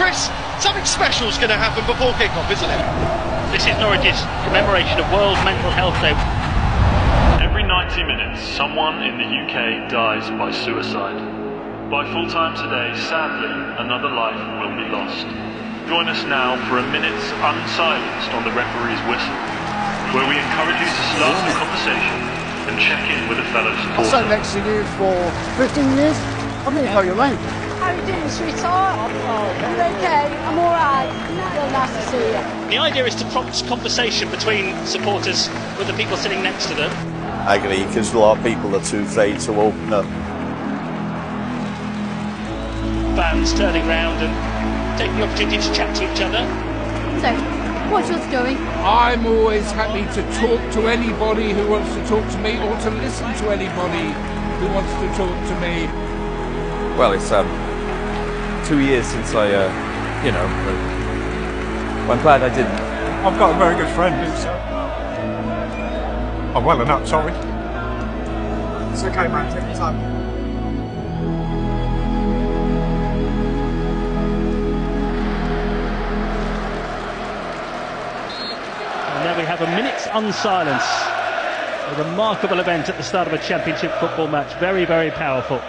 Chris, something special is going to happen before kick-off, isn't it? This is Norwich's commemoration of World Mental Health Day. Every 90 minutes, someone in the UK dies by suicide. By full time today, sadly, another life will be lost. Join us now for a minute's unsilenced on the referee's whistle, where we encourage you to start the conversation and check in with a fellow I supporter. sat next to you for 15 years. I didn't know your name. How you doing, sweetheart? You okay? I'm all right. Real nice to see you. The idea is to prompt conversation between supporters with the people sitting next to them. I agree, because a lot of people are too afraid to open up. Fans turning round and taking the opportunity to chat to each other. So, what's yours doing? I'm always happy to talk to anybody who wants to talk to me or to listen to anybody who wants to talk to me. Well, it's um, two years since I, uh, you know, uh, I'm glad I didn't. I've got a very good friend who's. Uh, I'm well enough, sorry. It's okay, man, take your time. And there we have a minute's unsilence. A remarkable event at the start of a championship football match. Very, very powerful.